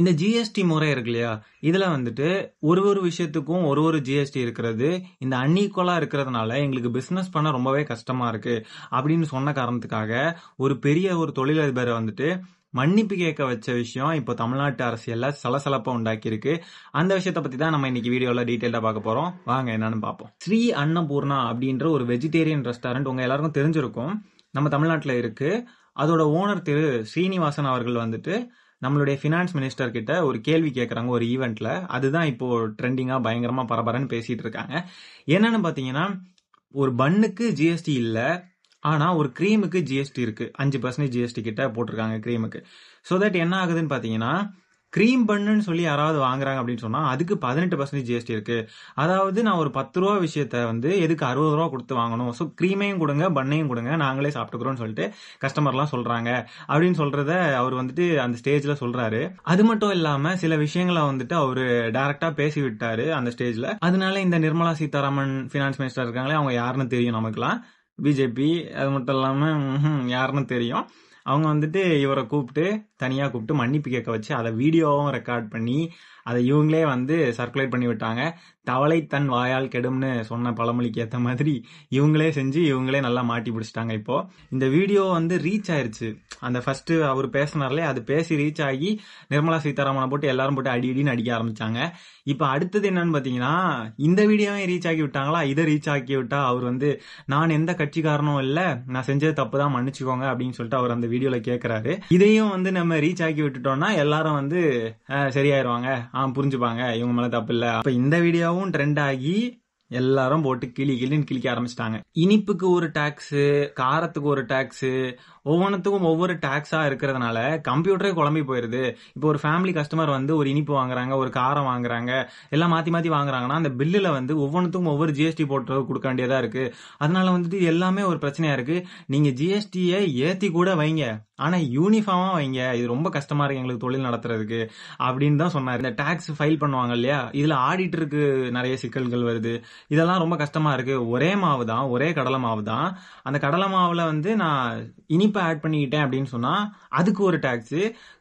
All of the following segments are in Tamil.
இந்த ஜிஎஸ்டி முறை இருக்கு இல்லையா? இதில் வந்துட்டு ஒரு ஒரு விஷயத்துக்கும் ஒரு ஒரு ஜிஎஸ்டி இருக்கிறது. இந்த அன்இக்குவலாக இருக்கிறதுனால எங்களுக்கு பிஸ்னஸ் பண்ண ரொம்பவே கஷ்டமாக இருக்குது அப்படின்னு சொன்ன காரணத்துக்காக ஒரு பெரிய ஒரு தொழிலதிபரை வந்துட்டு மன்னிப்பு கேட்க வச்ச விஷயம் இப்போ தமிழ்நாட்டு அரசியல்ல சலசலப்பை உண்டாக்கியிருக்கு. அந்த விஷயத்த பத்தி தான் நம்ம இன்னைக்கு வீடியோல டீட்டெயிலா பார்க்க போறோம். வாங்க என்னன்னு பார்ப்போம். ஸ்ரீ அன்னபூர்ணா அப்படின்ற ஒரு வெஜிடேரியன் ரெஸ்டாரண்ட் உங்க எல்லாருக்கும் தெரிஞ்சிருக்கும். நம்ம தமிழ்நாட்டில் இருக்கு. அதோட ஓனர் திரு ஸ்ரீனிவாசன் அவர்கள் வந்துட்டு நம்மளுடைய ஃபினான்ஸ் மினிஸ்டர் கிட்ட ஒரு கேள்வி கேட்குறாங்க ஒரு ஈவெண்ட்ல அதுதான் இப்போ ட்ரெண்டிங்காக பயங்கரமாக பரபரன்னு பேசிட்டு இருக்காங்க. என்னன்னு பார்த்தீங்கன்னா ஒரு பன்னுக்கு ஜிஎஸ்டி இல்லை ஆனால் ஒரு க்ரீமுக்கு ஜிஎஸ்டி இருக்கு. அஞ்சு பர்சன்டேஜ் ஜிஎஸ்டி கிட்ட போட்டிருக்காங்க க்ரீமுக்கு ஸோ தட் என்ன ஆகுதுன்னு பார்த்தீங்கன்னா க்ரீம் பண்ணுன்னு சொல்லி யாராவது வாங்குறாங்க அப்படின்னு சொன்னா அதுக்கு பதினெட்டு பர்சன்டேஜ் ஜிஎஸ்டி இருக்கு. அதாவது நான் ஒரு பத்து ரூபா விஷயத்த வந்து எதுக்கு அறுபது ரூபா கொடுத்து வாங்கணும்? ஸோ க்ரீமையும் கொடுங்க பண்ணையும் கொடுங்க நாங்களே சாப்பிட்டுக்கிறோம்னு சொல்லிட்டு கஸ்டமர்லாம் சொல்றாங்க. அப்படின்னு சொல்றத அவர் வந்துட்டு அந்த ஸ்டேஜ்ல சொல்றாரு. அது மட்டும் இல்லாம சில விஷயங்களை வந்துட்டு அவர் டைரக்டா பேசி விட்டாரு அந்த ஸ்டேஜ்ல அதனால இந்த நிர்மலா சீதாராமன் பினான்ஸ் மினிஸ்டர் இருக்காங்களே அவங்க யாருன்னு தெரியும் நமக்குலாம் பிஜேபி அது மட்டும் இல்லாம யாருன்னு தெரியும். அவங்க வந்துட்டு இவரை கூப்பிட்டு தனியாக கூப்பிட்டு மன்னிப்பு கேட்க வச்சு அதை வீடியோவும் ரெக்கார்ட் பண்ணி அதை இவங்களே வந்து சர்க்குலேட் பண்ணி விட்டாங்க. தவளை தன் வாயால் கெடும்னு சொன்ன பழமொழிக்கு ஏற்ற மாதிரி இவங்களே செஞ்சு இவங்களே நல்லா மாட்டி பிடிச்சிட்டாங்க இப்போ. இந்த வீடியோ வந்து ரீச் ஆயிருச்சு. அந்த ஃபர்ஸ்ட் அவர் பேசினார்லே அது பேசி ரீச் ஆகி நிர்மலா சீதாராமனை போட்டு எல்லாரும் போட்டு அடி அடின்னு அடிக்க ஆரம்பிச்சாங்க. இப்போ அடுத்தது என்னன்னு பாத்தீங்கன்னா இந்த வீடியோவே ரீச் ஆக்கி விட்டாங்களா? இதை ரீச் ஆக்கி விட்டா அவர் வந்து நான் எந்த கட்சிக்காரனும் இல்ல. நான் செஞ்சது தப்பு தான். மன்னிச்சுக்கோங்க. அப்படின்னு சொல்லிட்டு அவர் அந்த வீடியோல கேக்குறாரு. இதையும் வந்து நம்ம ரீச் ஆக்கி விட்டுட்டோம்னா எல்லாரும் வந்து சரியாயிருவாங்க. புரிஞ்சுப்பாங்க. இவங்க மேலே தப்பு இல்ல. அப்ப இந்த வீடியோவும் ட்ரெண்ட் ஆகி எல்லாரும் போட்டு கிளி கிளின்னு கிளிக்க ஆரம்பிச்சிட்டாங்க. இனிப்புக்கு ஒரு டாக்ஸ் காரத்துக்கு ஒரு டாக்ஸ் ஒவ்வொன்றுத்துக்கும் ஒவ்வொரு டாக்ஸா இருக்கிறதுனால கம்ப்யூட்டரே குழம்பி போயிருது. இப்போ ஒரு ஃபேமிலி கஸ்டமர் வந்து ஒரு இனிப்பு வாங்குறாங்க ஒரு காரம் வாங்குறாங்க எல்லாம் மாத்தி மாத்தி வாங்குறாங்கன்னா அந்த பில்லுல வந்து ஒவ்வொன்றத்துக்கும் ஒவ்வொரு ஜிஎஸ்டி போட்டு கொடுக்க வேண்டியதா இருக்கு. அதனால வந்துட்டு எல்லாமே ஒரு பிரச்சனையா இருக்கு. நீங்க ஜிஎஸ்டியை ஏத்தி கூட வைங்க. ஆனா யூனிஃபார்மா வைங்க. இது ரொம்ப கஷ்டமா இருக்கு எங்களுக்கு தொழில் நடத்துறதுக்கு அப்படின்னு தான் சொன்னாரு. இந்த டாக்ஸ் ஃபைல் பண்ணுவாங்க இல்லையா? இதுல ஆடிட்டருக்கு நிறைய சிக்கல்கள் வருது. இதெல்லாம் ரொம்ப கஷ்டமா இருக்கு. ஒரே மாவு தான் ஒரே கடலை மாவு தான் அந்த கடலை மாவுல வந்து நான் இனிப்பை ஆட் பண்ணிக்கிட்டேன் அப்படின்னு சொன்னா அதுக்கு ஒரு டாக்ஸ்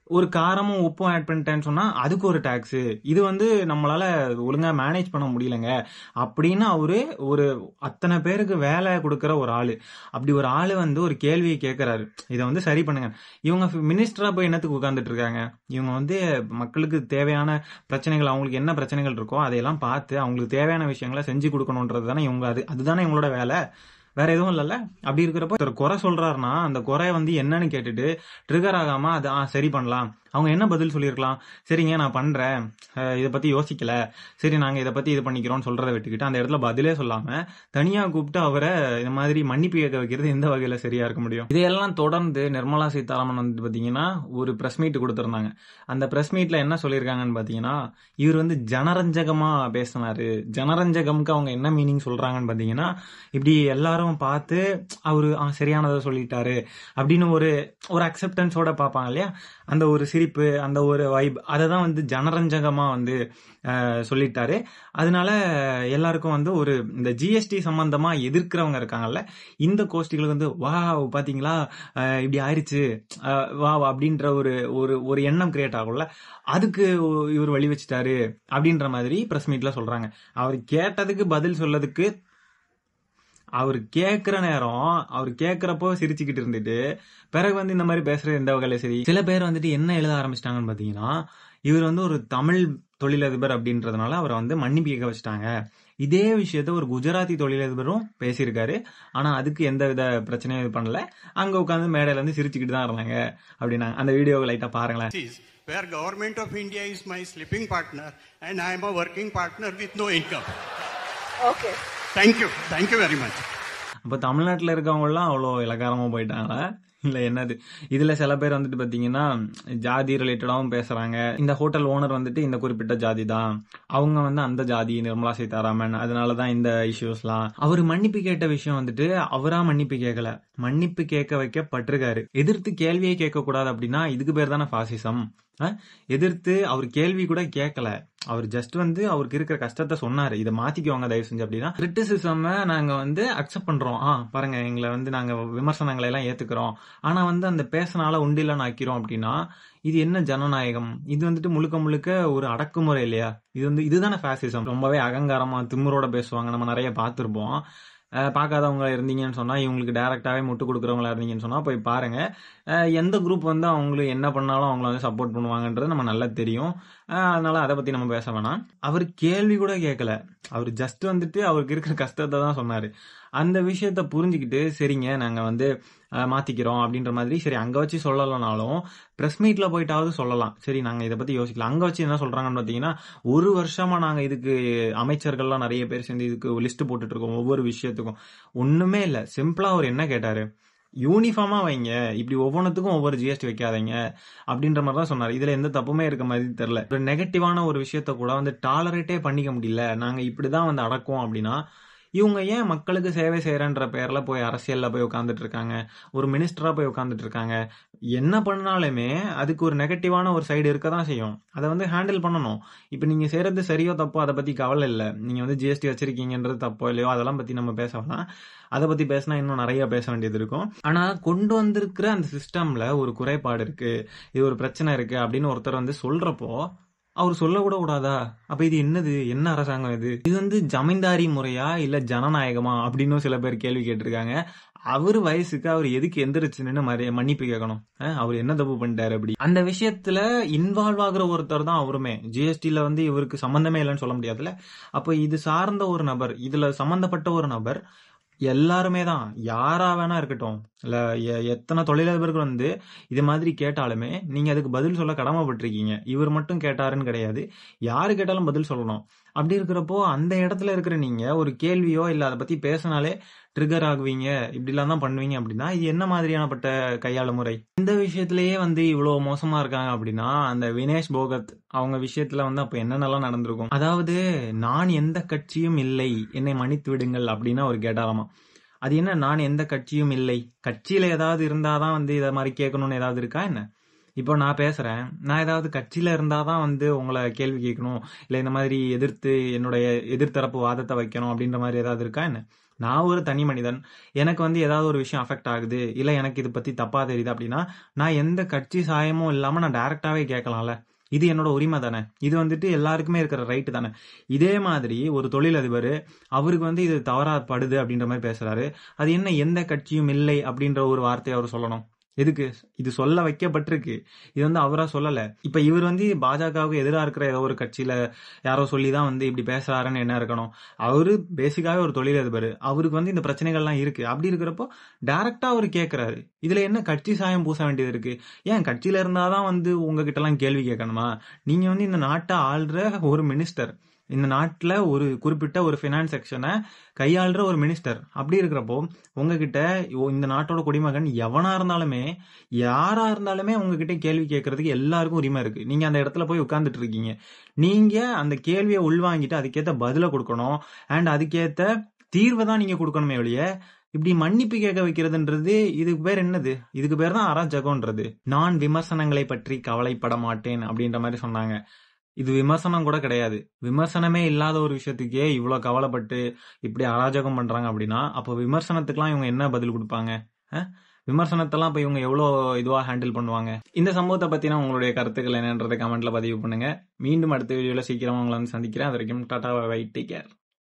ஒரு காரமும் உப்பும் ஆட் பண்ணிட்டேன்னு சொன்னா அதுக்கு ஒரு டாக்ஸ் இது வந்து நம்மளால ஒழுங்கா மேனேஜ் பண்ண முடியலங்க. அப்படின்னு அவரு ஒரு அத்தனை பேருக்கு வேலை கொடுக்குற ஒரு ஆளு. அப்படி ஒரு ஆளு வந்து ஒரு கேள்வியை கேட்கிறாரு இதை வந்து சரி பண்ணுங்க. இவங்க மினிஸ்டரா போய் என்னத்துக்கு உட்கார்ந்துட்டு இருக்காங்க? இவங்க வந்து மக்களுக்கு தேவையான பிரச்சனைகள் அவங்களுக்கு என்ன பிரச்சனைகள் இருக்கோ அதையெல்லாம் பார்த்து அவங்களுக்கு தேவையான விஷயங்களை செஞ்சு கொடுக்கணுன்றது தானே இவங்க அது அதுதானே இவங்களோட வேலை? வேற எதுவும் இல்லைல்ல? அப்படி இருக்கிறப்ப ஒருத்தர் குறை சொல்றாருன்னா அந்த குறை வந்து என்னன்னு கேட்டுட்டு ட்ரிகர் ஆகாம அதை சரி பண்ணலாம். அவங்க என்ன பதில் சொல்லியிருக்கலாம்? சரிங்க நான் பண்ணுறேன் இதை பற்றி யோசிக்கல. சரி நாங்கள் இதை பற்றி இது பண்ணிக்கிறோம்னு சொல்கிறத விட்டுக்கிட்டு அந்த இடத்துல பதிலே சொல்லாமல் தனியாக கூப்பிட்டு அவரை இந்த மாதிரி மன்னிப்பு கேட்க வைக்கிறது எந்த வகையில் சரியாக இருக்க முடியும்? இதையெல்லாம் தொடர்ந்து நிர்மலா சீதாராமன் வந்து பார்த்தீங்கன்னா ஒரு ப்ரெஸ் மீட் கொடுத்துருந்தாங்க. அந்த ப்ரெஸ் மீட்டில் என்ன சொல்லியிருக்காங்கன்னு பார்த்தீங்கன்னா இவர் வந்து ஜனரஞ்சகமாக பேசினார். ஜனரஞ்சகம்க்கு அவங்க என்ன மீனிங் சொல்கிறாங்கன்னு பார்த்தீங்கன்னா இப்படி எல்லாரும் பார்த்து அவர் "ஆ, சரியானதை சொல்லிட்டாரு. அப்படின்னு ஒரு ஒரு அக்செப்டன்ஸோட பார்ப்பாங்க இல்லையா? அந்த ஒரு சிரிப்பு அந்த ஒரு வைப் அதை தான் வந்து ஜனரஞ்சகமாக வந்து சொல்லிட்டாரு. அதனால எல்லாருக்கும் வந்து ஒரு இந்த ஜிஎஸ்டி சம்பந்தமாக எதிர்க்கிறவங்க இருக்காங்கல்ல இந்த கோஷ்டிகளுக்கு வந்து வா பார்த்தீங்களா இப்படி ஆயிடுச்சு அஹ், வா அப்படின்ற ஒரு ஒரு ஒரு எண்ணம் கிரியேட் ஆகும்ல. அதுக்கு இவர் வழி வச்சுட்டாரு அப்படின்ற மாதிரி ப்ரெஸ் மீட்ல சொல்றாங்க. அவர் கேட்டதுக்கு பதில் சொல்லதுக்கு அவர் கேட்கிற நேரம் அவர் கேட்கறப்போ சிரிச்சுக்கிட்டு இருந்துட்டு பிறகு வந்து இந்த மாதிரி பேசுறது எந்த வகையில சரி சில பேர் வந்துட்டு என்ன எழுத ஆரம்பிச்சிட்டாங்கன்னு பாத்தீங்கன்னா இவர் வந்து ஒரு தமிழ் தொழிலதிபர் அப்படின்றதுனால அவரை வந்து மன்னிப்பு கேட்க வச்சுட்டாங்க இதே விஷயத்த ஒரு குஜராத்தி தொழிலதிபரும் பேசியிருக்காரு ஆனா அதுக்கு எந்த வித பிரச்சனையும் இது பண்ணல அங்க உட்காந்து மேடையில இருந்து சிரிச்சுக்கிட்டு தான் இருந்தாங்க அப்படின்னாங்க அந்த வீடியோவை லைட்டா பாருங்களேன் where government of India is my sleeping partner and I am a working partner with no income. Okay. Thank you. Thank you very much. இப்போ தமிழ்நாட்டில் இருக்கவங்களாம் அவ்வளோ இலக்காரமாக போயிட்டாங்களா இல்ல என்னது? இதுல சில பேர் வந்துட்டு பாத்தீங்கன்னா ஜாதி ரிலேட்டடாவும் பேசுறாங்க. இந்த ஹோட்டல் ஓனர் வந்துட்டு இந்த குறிப்பிட்ட ஜாதி தான் அவங்க வந்து அந்த ஜாதி நிர்மலா சீதாராமன் அதனாலதான் இந்த இஷ்யூஸ்லாம் அவர் மன்னிப்பு கேட்ட விஷயம் வந்துட்டு அவரா மன்னிப்பு கேட்கல மன்னிப்பு கேட்க வைக்கப்பட்டிருக்காரு. எதிர்த்து கேள்வியே கேட்க கூடாது அப்படின்னா இதுக்கு பேர் தானே பாசிசம் எதிர்த்து அவர் கேள்வி கூட கேட்கல அவர் ஜஸ்ட் வந்து அவருக்கு இருக்கிற கஷ்டத்தை சொன்னாரு. இதை மாத்திக்கோங்க தயவு செஞ்சு அப்படின்னா கிரிட்டிசிசம் நாங்க வந்து அக்செப்ட் பண்றோம். ஆ பாருங்க எங்களை வந்து நாங்க விமர்சனங்களை எல்லாம் ஏத்துக்கிறோம். ஆனால் வந்து அந்த பேசினால உண்டிலன்னு ஆக்கிறோம் அப்படின்னா இது என்ன ஜனநாயகம்? இது வந்துட்டு முழுக்க முழுக்க ஒரு அடக்குமுறை இல்லையா? இது வந்து இதுதானே ஃபேசிசம் ரொம்பவே அகங்காரமா திமுறோட பேசுவாங்க. நம்ம நிறைய பார்த்துருப்போம். பார்க்காதவங்களா பார்க்காதவங்க இருந்தீங்கன்னு சொன்னால் இவங்களுக்கு டேரெக்டாகவே முட்டு கொடுக்குறவங்களா இருந்தீங்கன்னு சொன்னால் போய் பாருங்கள் எந்த குரூப் வந்து அவங்களுக்கு என்ன பண்ணாலும் அவங்கள வந்து சப்போர்ட் பண்ணுவாங்கன்றது நம்ம நல்லா தெரியும். அதனால் அதை பற்றி நம்ம பேச வேணாம். அவர் கேள்வி கூட கேட்கல. அவர் ஜஸ்ட் வந்துட்டு அவருக்கு இருக்கிற கஷ்டத்தை தான் சொன்னார். அந்த விஷயத்த புரிஞ்சுக்கிட்டு சரிங்க நாங்கள் வந்து மாற்றிக்கிறோம் அப்படின்ற மாதிரி சரி அங்கே வச்சு சொல்லலைனாலும் ப்ரெஸ் மீட்டில் போயிட்டாவது சொல்லலாம். சரி நாங்கள் இதை பற்றி யோசிக்கலாம் அங்கே வச்சு என்ன சொல்கிறாங்கன்னு பார்த்தீங்கன்னா ஒரு வருஷமாக நாங்கள் இதுக்கு அமைச்சர்கள்லாம் நிறைய பேர் சேர்ந்து இதுக்கு லிஸ்ட்டு போட்டுட்ருக்கோம் ஒவ்வொரு விஷயத்துக்கும். ஒன்றுமே இல்லை. சிம்பிளாக அவர் என்ன கேட்டார்? யூனிஃபார்மாக வைங்க. இப்படி ஒவ்வொன்றுத்துக்கும் ஒவ்வொரு ஜிஎஸ்டி வைக்காதீங்க அப்படின்ற மாதிரி தான் சொன்னார். இதில் எந்த தப்புமே இருக்க மாதிரி தெரியல. ஒரு நெகட்டிவான ஒரு விஷயத்த கூட வந்து டாலரேட்டே பண்ணிக்க முடியல. நாங்கள் இப்படி தான் வந்து அடக்குவோம் அப்படின்னா இவங்க ஏன் மக்களுக்கு சேவை செய்கிறன்ற பேரில் போய் அரசியலில் போய் உட்காந்துட்டு இருக்காங்க ஒரு மினிஸ்டராக போய் உட்காந்துட்டு இருக்காங்க என்ன பண்ணாலுமே அதுக்கு ஒரு நெகட்டிவான ஒரு சைடு இருக்க தான் செய்யும். அதை வந்து ஹேண்டில் பண்ணணும். இப்போ நீங்கள் செய்கிறது சரியோ தப்போ அதை பற்றி கவலை இல்லை. நீங்கள் வந்து ஜிஎஸ்டி வச்சிருக்கீங்கன்றது தப்போ இல்லையோ அதெல்லாம் பற்றி நம்ம பேச வேணாம். அதை பற்றி பேசினா இன்னும் நிறைய பேச வேண்டியது இருக்கும். ஆனால் கொண்டு வந்திருக்கிற அந்த சிஸ்டமில் ஒரு குறைபாடு இருக்குது இது ஒரு பிரச்சனை இருக்குது அப்படின்னு ஒருத்தர் வந்து சொல்கிறப்போ அவர் சொல்ல கூட கூடாதா? அப்ப இது என்னது? என்ன அரசாங்கம் இது? இது வந்து ஜமீன்தாரி முறையா இல்ல ஜனநாயகமா? அப்படின்னு சில பேர் கேள்வி கேட்டிருக்காங்க. அவர் வயசுக்கு அவர் எதுக்கு எந்திரிச்சுன்னு மறைய மன்னிப்பு கேட்கணும். அவர் என்ன தப்பு பண்ணிட்டாரு அப்படி? அந்த விஷயத்துல இன்வால்வ் ஆகுற ஒருத்தர் தான் அவருமே. ஜிஎஸ்டியில வந்து இவருக்கு சம்பந்தமே இல்லைன்னு சொல்ல முடியாதுல்ல. அப்ப இது சார்ந்த ஒரு நபர் இதுல சம்பந்தப்பட்ட ஒரு நபர் எல்லாருமே தான். யாரா வேணா இருக்கட்டும். இல்ல எ- எத்தனை தொழிலதிபர்கள் வந்து இது மாதிரி கேட்டாலுமே நீங்க அதுக்கு பதில் சொல்ல கடமைப்பட்டிருக்கீங்க. இவர் மட்டும் கேட்டாருன்னு கிடையாது. யாரு கேட்டாலும் பதில் சொல்லணும். அப்படி இருக்கிறப்போ அந்த இடத்துல இருக்கிற நீங்க ஒரு கேள்வியோ இல்ல அதை பத்தி பேசினாலே ட்ரிகர் ஆகுவீங்க இப்படிலாம் தான் பண்ணுவீங்க அப்படின்னா இது என்ன மாதிரியானப்பட்ட கையாள முறை? இந்த விஷயத்திலேயே வந்து இவ்வளோ மோசமா இருக்காங்க அப்படின்னா அந்த வினேஷ் போகத் அவங்க விஷயத்துல வந்து அப்போ என்னென்னலாம் நடந்திருக்கும்? அதாவது நான் எந்த கட்சியும் இல்லை என்னை மன்னித்து விடுங்கள் அப்படின்னா ஒரு கேட்டாராமா. அது என்ன நான் எந்த கட்சியும் இல்லை கட்சியில ஏதாவது இருந்தாதான் வந்து இதை மாதிரி கேட்கணும்னு ஏதாவது இருக்கா என்ன? இப்போ நான் பேசுறேன் நான் ஏதாவது கட்சியில இருந்தாதான் வந்து உங்களை கேள்வி கேட்கணும் இல்லை இந்த மாதிரி எதிர்த்து என்னுடைய எதிர்த்தரப்பு வாதத்தை வைக்கணும் அப்படின்ற மாதிரி ஏதாவது இருக்கா என்ன? நான் ஒரு தனி மனிதன். எனக்கு வந்து ஏதாவது ஒரு விஷயம் அஃபெக்ட் ஆகுது. இல்லை எனக்கு இது பற்றி தப்பாக தெரியுது அப்படின்னா நான் எந்த கட்சி சாயமும் இல்லாமல் நான் டைரெக்டாகவே கேட்கலாம்ல. இது என்னோட உரிமை தானே. இது வந்துட்டு எல்லாருக்குமே இருக்கிற ரைட்டு தானே. இதே மாதிரி ஒரு தொழிலதிபர் அவருக்கு வந்து இது தவறாக படுது அப்படின்ற மாதிரி பேசுகிறாரு அது என்ன எந்த கட்சியும் இல்லை அப்படின்ற ஒரு வார்த்தையை அவர் சொல்லணும். எதுக்கு? இது சொல்ல வைக்கப்பட்டிருக்கு. இது வந்து அவரா சொல்லல. இப்ப இவர் வந்து பாஜகவுக்கு எதிராக இருக்கிற ஏதோ ஒரு கட்சியில யாரோ சொல்லிதான் வந்து இப்படி பேசுறாருன்னு என்ன இருக்கணும்? அவரு பேசிக்காவே ஒரு தொழிலதிபர். அவருக்கு வந்து இந்த பிரச்சனைகள்லாம் இருக்கு. அப்படி இருக்கிறப்போ டைரக்டா அவர் கேட்கிறாரு இதுல என்ன கட்சி சாயம் பூச வேண்டியது இருக்கு? ஏன் கட்சியில இருந்தாதான் வந்து உங்ககிட்ட எல்லாம் கேள்வி கேட்கணுமா? நீங்க வந்து இந்த நாட்டை ஆள்ற ஒரு மினிஸ்டர் இந்த நாட்டில் ஒரு குறிப்பிட்ட ஒரு ஃபினான்ஸ் செக்ஷனை கையாளுற ஒரு மினிஸ்டர் அப்படி இருக்கிறப்போ உங்ககிட்ட இந்த நாட்டோட குடிமகன் எவனா இருந்தாலுமே யாரா இருந்தாலுமே உங்ககிட்ட கேள்வி கேட்கறதுக்கு எல்லாருக்கும் உரிமை இருக்கு. நீங்க அந்த இடத்துல போய் உட்கார்ந்துட்டு இருக்கீங்க. நீங்க அந்த கேள்வியை உள்வாங்கிட்டு அதுக்கேற்ற பதில கொடுக்கணும். அண்ட் அதுக்கேற்ற தீர்வை தான் நீங்க கொடுக்கணுமே ஒழிய இப்படி மன்னிப்பு கேட்க வைக்கிறதுன்றது இதுக்கு பேர் என்னது? இதுக்கு பேர் தான் அராஜகம்ன்றது. நான் விமர்சனங்களை பற்றி கவலைப்பட மாட்டேன் அப்படின்ற மாதிரி சொன்னாங்க. இது விமர்சனம் கூட கிடையாது. விமர்சனமே இல்லாத ஒரு விஷயத்துக்கே இவ்வளவு கவலைப்பட்டு இப்படி அராஜகம் பண்றாங்க அப்படின்னா அப்போ விமர்சனத்துக்குலாம் இவங்க என்ன பதில் கொடுப்பாங்க? விமர்சனத்தெல்லாம் இப்போ இவங்க எவ்வளோ இதுவா ஹேண்டில் பண்ணுவாங்க? இந்த சம்பவத்தை பத்தின உங்களுடைய கருத்துக்கள் என்னன்றதை கமெண்ட்ல பதிவு பண்ணுங்க. மீண்டும் அடுத்த வீடியோல சீக்கிரமாக உங்களை வந்து சந்திக்கிறேன். அது வரைக்கும் டாட்டா பை டேக் கேர்